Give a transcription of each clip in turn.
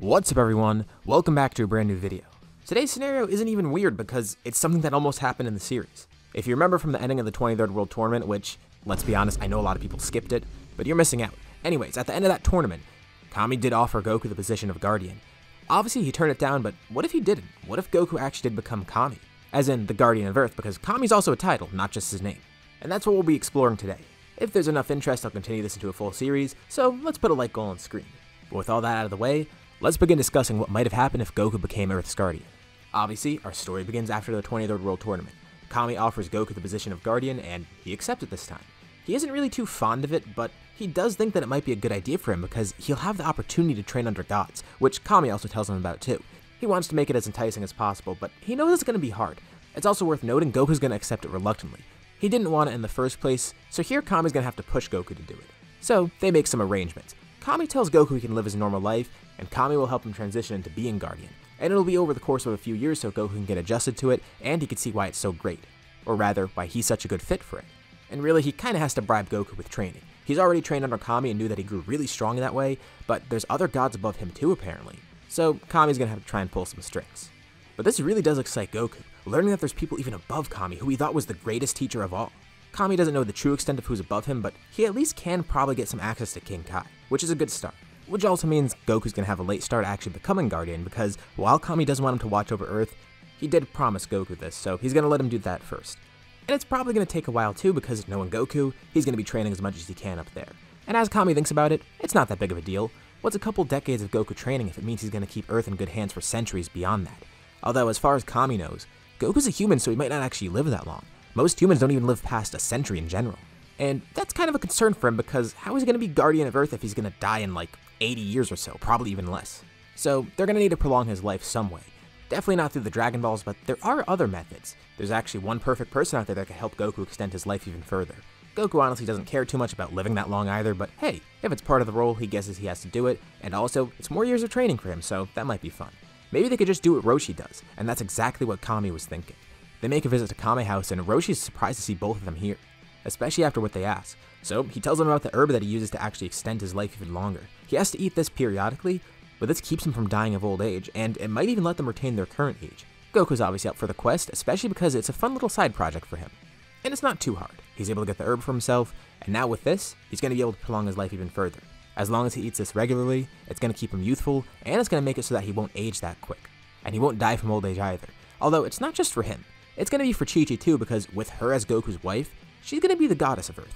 What's up everyone? Welcome back to a brand new video. Today's scenario isn't even weird because it's something that almost happened in the series. If you remember from the ending of the 23rd World Tournament, which, let's be honest, I know a lot of people skipped it, but you're missing out. Anyways, at the end of that tournament, Kami did offer Goku the position of Guardian. Obviously he turned it down, but what if he didn't? What if Goku actually did become Kami? As in, the Guardian of Earth, because Kami's also a title, not just his name. And that's what we'll be exploring today. If there's enough interest, I'll continue this into a full series, so let's put a like goal on screen. But with all that out of the way, let's begin discussing what might have happened if Goku became Earth's Guardian. Obviously, our story begins after the 23rd World Tournament. Kami offers Goku the position of Guardian, and he accepts it this time. He isn't really too fond of it, but he does think that it might be a good idea for him because he'll have the opportunity to train under gods, which Kami also tells him about too. He wants to make it as enticing as possible, but he knows it's going to be hard. It's also worth noting Goku's going to accept it reluctantly. He didn't want it in the first place, so here Kami's gonna have to push Goku to do it. So they make some arrangements. Kami tells Goku he can live his normal life, and Kami will help him transition into being Guardian. And it'll be over the course of a few years so Goku can get adjusted to it, and he can see why it's so great. Or rather, why he's such a good fit for it. And really, he kinda has to bribe Goku with training. He's already trained under Kami and knew that he grew really strong in that way, but there's other gods above him too apparently. So Kami's gonna have to try and pull some strings. But this really does excite Goku, learning that there's people even above Kami who he thought was the greatest teacher of all. Kami doesn't know the true extent of who's above him, but he at least can probably get some access to King Kai, which is a good start. Which also means Goku's gonna have a late start actually becoming Guardian, because while Kami doesn't want him to watch over Earth, he did promise Goku this, so he's gonna let him do that first. And it's probably gonna take a while too, because knowing Goku, he's gonna be training as much as he can up there. And as Kami thinks about it, it's not that big of a deal. What's a couple decades of Goku training if it means he's gonna keep Earth in good hands for centuries beyond that? Although, as far as Kami knows, Goku's a human, so he might not actually live that long. Most humans don't even live past a century in general. And that's kind of a concern for him because how is he going to be Guardian of Earth if he's going to die in like 80 years or so, probably even less? So they're going to need to prolong his life some way. Definitely not through the Dragon Balls, but there are other methods. There's actually one perfect person out there that could help Goku extend his life even further. Goku honestly doesn't care too much about living that long either, but hey, if it's part of the role, he guesses he has to do it, and also, it's more years of training for him, so that might be fun. Maybe they could just do what Roshi does, and that's exactly what Kami was thinking. They make a visit to Kame House, and Roshi is surprised to see both of them here, especially after what they ask. So he tells them about the herb that he uses to actually extend his life even longer. He has to eat this periodically, but this keeps him from dying of old age, and it might even let them retain their current age. Goku's obviously up for the quest, especially because it's a fun little side project for him. And it's not too hard. He's able to get the herb for himself, and now with this, he's going to be able to prolong his life even further. As long as he eats this regularly, it's going to keep him youthful, and it's going to make it so that he won't age that quick. And he won't die from old age either. Although it's not just for him. It's going to be for Chi Chi too, because with her as Goku's wife, she's going to be the goddess of Earth.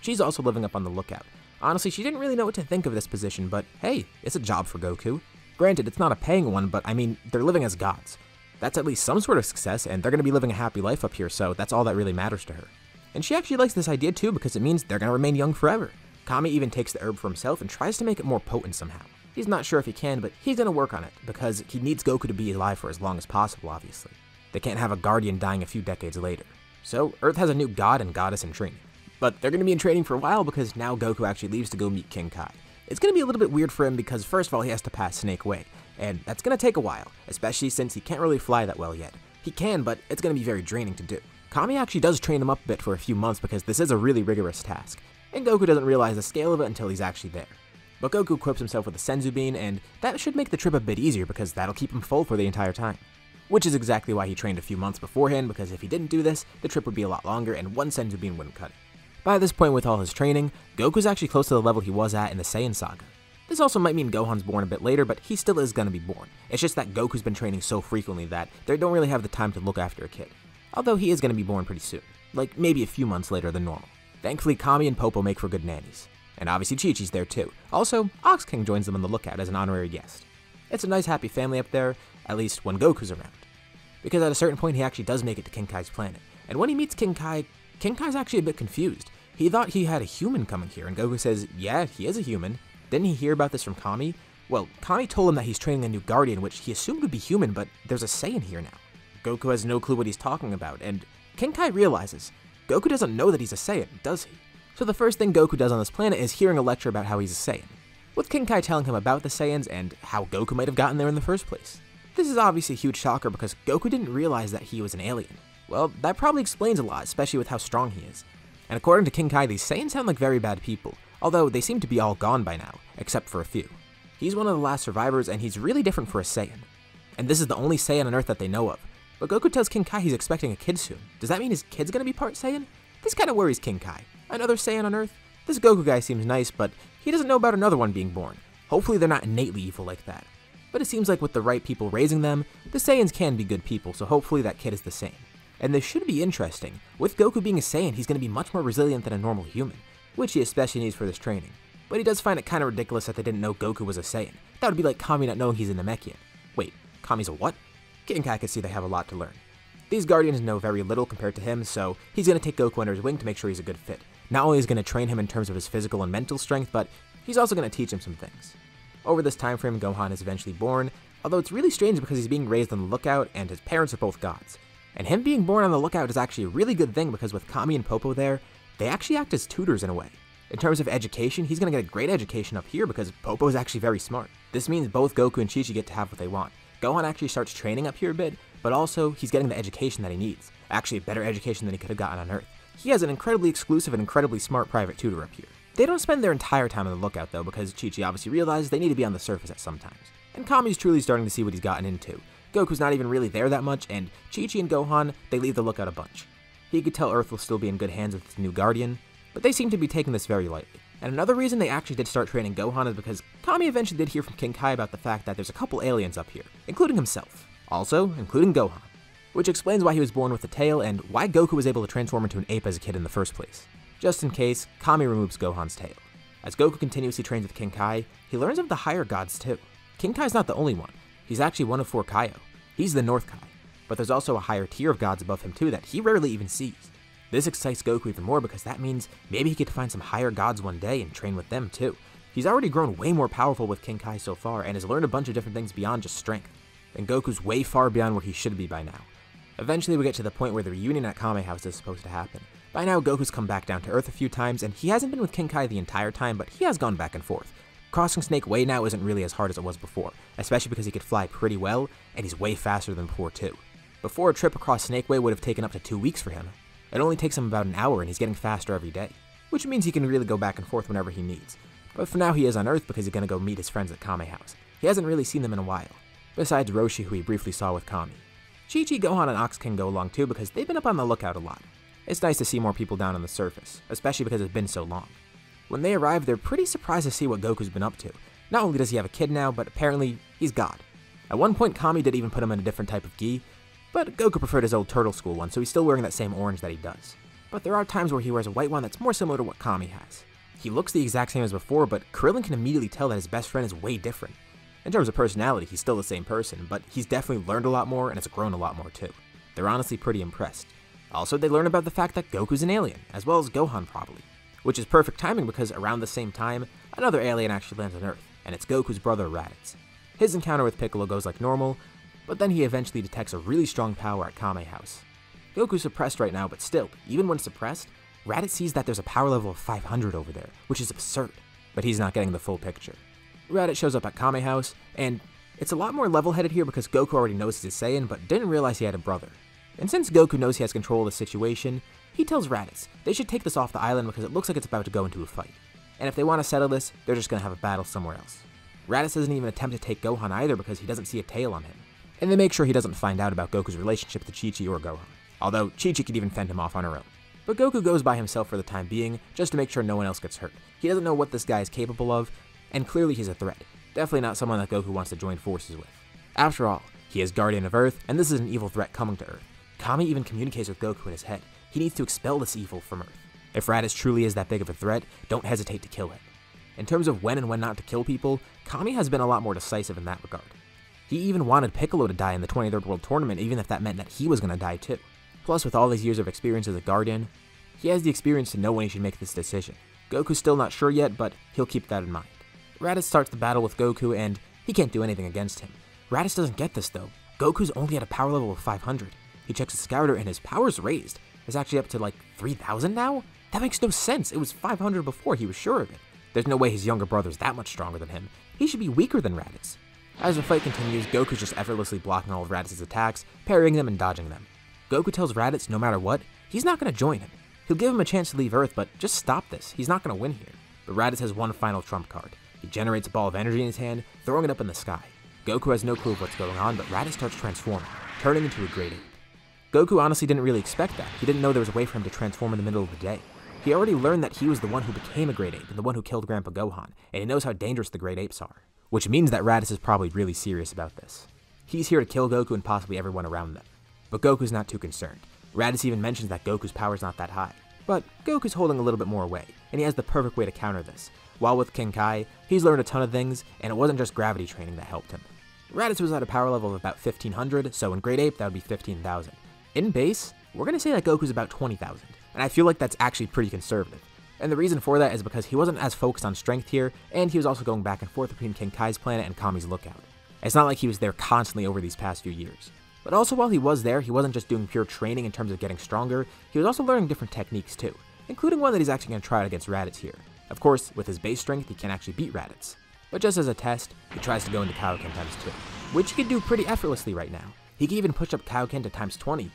She's also living up on the lookout. Honestly, she didn't really know what to think of this position, but hey, it's a job for Goku. Granted, it's not a paying one, but I mean, they're living as gods. That's at least some sort of success, and they're going to be living a happy life up here, so that's all that really matters to her. And she actually likes this idea too, because it means they're going to remain young forever. Kami even takes the herb for himself and tries to make it more potent somehow. He's not sure if he can, but he's gonna work on it, because he needs Goku to be alive for as long as possible, obviously. They can't have a guardian dying a few decades later. So, Earth has a new god and goddess in training. But they're gonna be in training for a while because now Goku actually leaves to go meet King Kai. It's gonna be a little bit weird for him because first of all, he has to pass Snake Way, and that's gonna take a while, especially since he can't really fly that well yet. He can, but it's gonna be very draining to do. Kami actually does train him up a bit for a few months because this is a really rigorous task and Goku doesn't realize the scale of it until he's actually there. But Goku equips himself with a Senzu Bean, and that should make the trip a bit easier because that'll keep him full for the entire time. Which is exactly why he trained a few months beforehand, because if he didn't do this, the trip would be a lot longer and one Senzu Bean wouldn't cut it. By this point with all his training, Goku's actually close to the level he was at in the Saiyan Saga. This also might mean Gohan's born a bit later, but he still is gonna be born. It's just that Goku's been training so frequently that they don't really have the time to look after a kid. Although he is gonna be born pretty soon, like maybe a few months later than normal. Thankfully, Kami and Popo make for good nannies. And obviously Chi Chi's there too. Also, Ox King joins them on the lookout as an honorary guest. It's a nice happy family up there, at least when Goku's around. Because at a certain point he actually does make it to King Kai's planet. And when he meets King Kai, King Kai's actually a bit confused. He thought he had a human coming here, and Goku says, yeah, he is a human. Didn't he hear about this from Kami? Well, Kami told him that he's training a new Guardian, which he assumed would be human, but there's a Saiyan here now. Goku has no clue what he's talking about, and King Kai realizes Goku doesn't know that he's a Saiyan, does he? So the first thing Goku does on this planet is hearing a lecture about how he's a Saiyan, with King Kai telling him about the Saiyans and how Goku might have gotten there in the first place. This is obviously a huge shocker because Goku didn't realize that he was an alien. Well, that probably explains a lot, especially with how strong he is. And according to King Kai, these Saiyans sound like very bad people, although they seem to be all gone by now, except for a few. He's one of the last survivors, and he's really different for a Saiyan. And this is the only Saiyan on Earth that they know of. But Goku tells King Kai he's expecting a kid soon. Does that mean his kid's gonna be part Saiyan? This kinda worries King Kai. Another Saiyan on Earth? This Goku guy seems nice, but he doesn't know about another one being born. Hopefully they're not innately evil like that. But it seems like with the right people raising them, the Saiyans can be good people, so hopefully that kid is the same. And this should be interesting. With Goku being a Saiyan, he's going to be much more resilient than a normal human, which he especially needs for this training. But he does find it kind of ridiculous that they didn't know Goku was a Saiyan. That would be like Kami not knowing he's a Namekian. Wait, Kami's a what? King Kai could see they have a lot to learn. These Guardians know very little compared to him, so he's going to take Goku under his wing to make sure he's a good fit. Not only is going to train him in terms of his physical and mental strength, but he's also going to teach him some things. Over this time frame, Gohan is eventually born, although it's really strange because he's being raised on the lookout and his parents are both gods. And him being born on the lookout is actually a really good thing because with Kami and Popo there, they actually act as tutors in a way. In terms of education, he's to get a great education up here because Popo is actually very smart. This means both Goku and Chi Chi get to have what they want. Gohan actually starts training up here a bit, but also he's getting the education that he needs. Actually, a better education than he could have gotten on Earth. He has an incredibly exclusive and incredibly smart private tutor up here. They don't spend their entire time on the lookout though, because Chi Chi obviously realizes they need to be on the surface at some times. And Kami's truly starting to see what he's gotten into. Goku's not even really there that much, and Chi Chi and Gohan, they leave the lookout a bunch. He could tell Earth will still be in good hands with his new guardian, but they seem to be taking this very lightly. And another reason they actually did start training Gohan is because Kami eventually did hear from King Kai about the fact that there's a couple aliens up here, including himself. Also, including Gohan. Which explains why he was born with a tail and why Goku was able to transform into an ape as a kid in the first place. Just in case, Kami removes Gohan's tail. As Goku continuously trains with King Kai, he learns of the higher gods too. King Kai's not the only one. He's actually one of four Kaio. He's the North Kai. But there's also a higher tier of gods above him too that he rarely even sees. This excites Goku even more because that means maybe he could find some higher gods one day and train with them too. He's already grown way more powerful with King Kai so far and has learned a bunch of different things beyond just strength. And Goku's way far beyond where he should be by now. Eventually we get to the point where the reunion at Kame House is supposed to happen. By now Goku's come back down to Earth a few times and he hasn't been with King Kai the entire time but he has gone back and forth. Crossing Snake Way now isn't really as hard as it was before, especially because he could fly pretty well and he's way faster than before too. Before a trip across Snake Way would have taken up to two weeks for him, it only takes him about an hour and he's getting faster every day, which means he can really go back and forth whenever he needs. But for now he is on Earth because he's gonna go meet his friends at Kame House. He hasn't really seen them in a while, besides Roshi who he briefly saw with Kami. Chi-Chi, Gohan, and Ox can go along too because they've been up on the lookout a lot. It's nice to see more people down on the surface, especially because it's been so long. When they arrive, they're pretty surprised to see what Goku's been up to. Not only does he have a kid now, but apparently he's God. At one point, Kami did even put him in a different type of gi, but Goku preferred his old turtle school one, so he's still wearing that same orange that he does. But there are times where he wears a white one that's more similar to what Kami has. He looks the exact same as before, but Krillin can immediately tell that his best friend is way different. In terms of personality, he's still the same person, but he's definitely learned a lot more and has grown a lot more too. They're honestly pretty impressed. Also, they learn about the fact that Goku's an alien, as well as Gohan probably. Which is perfect timing because around the same time, another alien actually lands on Earth, and it's Goku's brother Raditz. His encounter with Piccolo goes like normal, but then he eventually detects a really strong power at Kame House. Goku's suppressed right now, but still, even when suppressed, Raditz sees that there's a power level of 500 over there, which is absurd, but he's not getting the full picture. Raditz shows up at Kame House, and it's a lot more level-headed here because Goku already knows he's a Saiyan, but didn't realize he had a brother. And since Goku knows he has control of the situation, he tells Raditz they should take this off the island because it looks like it's about to go into a fight. And if they want to settle this, they're just going to have a battle somewhere else. Raditz doesn't even attempt to take Gohan either because he doesn't see a tail on him. And they make sure he doesn't find out about Goku's relationship to Chi-Chi or Gohan. Although Chi-Chi could even fend him off on her own. But Goku goes by himself for the time being, just to make sure no one else gets hurt. He doesn't know what this guy is capable of, and clearly he's a threat. Definitely not someone that Goku wants to join forces with. After all, he is Guardian of Earth, and this is an evil threat coming to Earth. Kami even communicates with Goku in his head. He needs to expel this evil from Earth. If Raditz truly is that big of a threat, don't hesitate to kill it. In terms of when and when not to kill people, Kami has been a lot more decisive in that regard. He even wanted Piccolo to die in the 23rd World Tournament, even if that meant that he was going to die too. Plus, with all these years of experience as a Guardian, he has the experience to know when he should make this decision. Goku's still not sure yet, but he'll keep that in mind. Raditz starts the battle with Goku, and he can't do anything against him. Raditz doesn't get this though. Goku's only at a power level of 500. He checks his scouter and his power's raised. It's actually up to like 3000 now? That makes no sense. It was 500 before, he was sure of it. There's no way his younger brother's that much stronger than him. He should be weaker than Raditz. As the fight continues, Goku's just effortlessly blocking all of Raditz's attacks, parrying them and dodging them. Goku tells Raditz no matter what, he's not going to join him. He'll give him a chance to leave Earth, but just stop this. He's not going to win here. But Raditz has one final trump card. He generates a ball of energy in his hand, throwing it up in the sky. Goku has no clue of what's going on, but Raditz starts transforming, turning into a great ape. Goku honestly didn't really expect that. He didn't know there was a way for him to transform in the middle of the day. He already learned that he was the one who became a great ape and the one who killed Grandpa Gohan, and he knows how dangerous the great apes are. Which means that Raditz is probably really serious about this. He's here to kill Goku and possibly everyone around them. But Goku's not too concerned. Raditz even mentions that Goku's power's not that high. But Goku's holding a little bit more away, and he has the perfect way to counter this. While with King Kai, he's learned a ton of things, and it wasn't just gravity training that helped him. Raditz was at a power level of about 1500, so in Great Ape that would be 15,000. In base, we're gonna say that Goku's about 20,000, and I feel like that's actually pretty conservative. And the reason for that is because he wasn't as focused on strength here, and he was also going back and forth between King Kai's planet and Kami's lookout. It's not like he was there constantly over these past few years. But also while he was there, he wasn't just doing pure training in terms of getting stronger, he was also learning different techniques too, including one that he's actually going to try out against Raditz here. Of course, with his base strength, he can't actually beat Raditz. But just as a test, he tries to go into Kaioken times 2, which he can do pretty effortlessly right now. He can even push up Kaioken to times 20,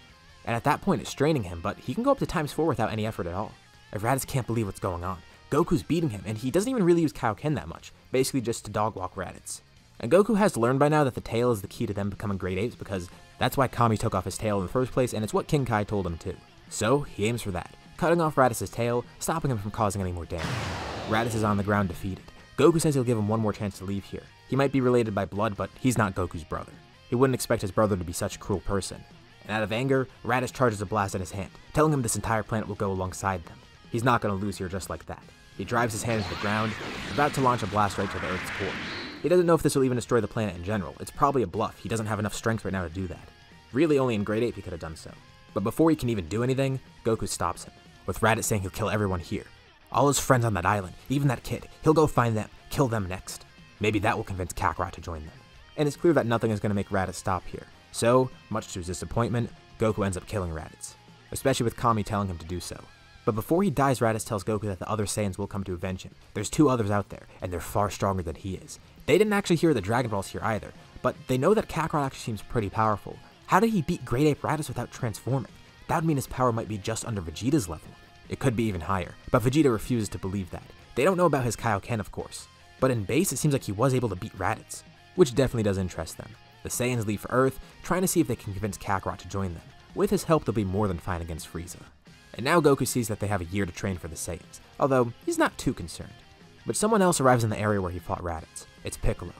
and at that point it's straining him, but he can go up to times 4 without any effort at all. Raditz can't believe what's going on, Goku's beating him, and he doesn't even really use Kaioken that much, basically just to dog walk Raditz. And Goku has learned by now that the tail is the key to them becoming great apes because that's why Kami took off his tail in the first place, and it's what King Kai told him too. So he aims for that, cutting off Raditz's tail, stopping him from causing any more damage. Raditz is on the ground defeated. Goku says he'll give him one more chance to leave here. He might be related by blood, but he's not Goku's brother. He wouldn't expect his brother to be such a cruel person. And out of anger, Raditz charges a blast at his hand, telling him this entire planet will go alongside them. He's not going to lose here just like that. He drives his hand into the ground, about to launch a blast right to the Earth's core. He doesn't know if this will even destroy the planet in general. It's probably a bluff. He doesn't have enough strength right now to do that. Really, only in Great Ape he could have done so. But before he can even do anything, Goku stops him, with Raditz saying he'll kill everyone here. All his friends on that island, even that kid, he'll go find them, kill them next. Maybe that will convince Kakarot to join them. And it's clear that nothing is going to make Raditz stop here. So, much to his disappointment, Goku ends up killing Raditz, especially with Kami telling him to do so. But before he dies, Raditz tells Goku that the other Saiyans will come to avenge him. There's two others out there, and they're far stronger than he is. They didn't actually hear the Dragon Balls here either, but they know that Kakarot actually seems pretty powerful. How did he beat Great Ape Raditz without transforming? That would mean his power might be just under Vegeta's level. It could be even higher, but Vegeta refuses to believe that. They don't know about his Kaioken, of course. But in base, it seems like he was able to beat Raditz, which definitely does interest them. The Saiyans leave for Earth, trying to see if they can convince Kakarot to join them. With his help, they'll be more than fine against Frieza. And now Goku sees that they have a year to train for the Saiyans, although he's not too concerned. But someone else arrives in the area where he fought Raditz. It's Piccolo.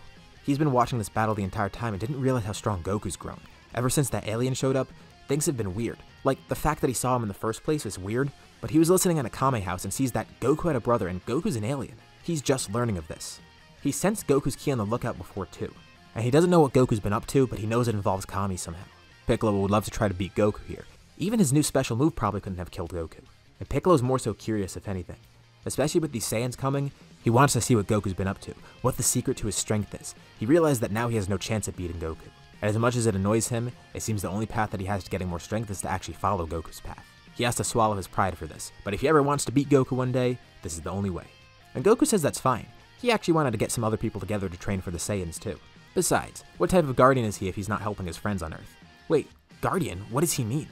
He's been watching this battle the entire time and didn't realize how strong Goku's grown. Ever since that alien showed up, things have been weird. Like, the fact that he saw him in the first place is weird, but he was listening at a Kame house and sees that Goku had a brother and Goku's an alien. He's just learning of this. He sensed Goku's ki on the lookout before too, and he doesn't know what Goku's been up to, but he knows it involves Kami somehow. Piccolo would love to try to beat Goku here. Even his new special move probably couldn't have killed Goku. And Piccolo's more so curious if anything. Especially with these Saiyans coming, he wants to see what Goku's been up to, what the secret to his strength is. He realized that now he has no chance at beating Goku. And as much as it annoys him, it seems the only path that he has to getting more strength is to actually follow Goku's path. He has to swallow his pride for this, but if he ever wants to beat Goku one day, this is the only way. And Goku says that's fine. He actually wanted to get some other people together to train for the Saiyans too. Besides, what type of guardian is he if he's not helping his friends on Earth? Wait, guardian? What does he mean?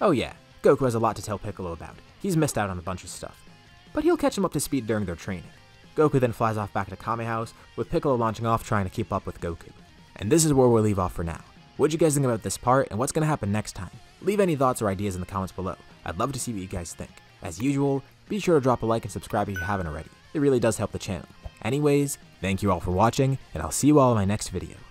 Oh yeah, Goku has a lot to tell Piccolo about. He's missed out on a bunch of stuff. But he'll catch him up to speed during their training. Goku then flies off back to Kame House, with Piccolo launching off trying to keep up with Goku. And this is where we'll leave off for now. What'd you guys think about this part, and what's gonna happen next time? Leave any thoughts or ideas in the comments below. I'd love to see what you guys think. As usual, be sure to drop a like and subscribe if you haven't already. It really does help the channel. Anyways, thank you all for watching, and I'll see you all in my next video.